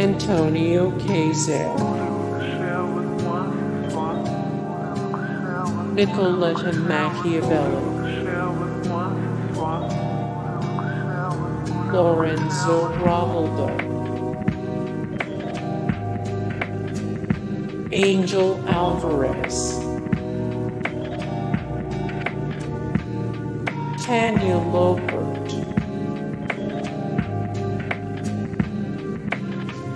Antonio Casale, Nicoletta Machiavelli, Lorenzo Robledo, Angel Alvarez, Tanya Lopert,